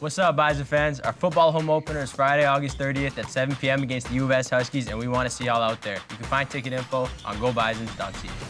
What's up, Bison fans? Our football home opener is Friday, August 30th at 7 p.m. against the U of S Huskies, and we want to see y'all out there. You can find ticket info on gobisons.ca.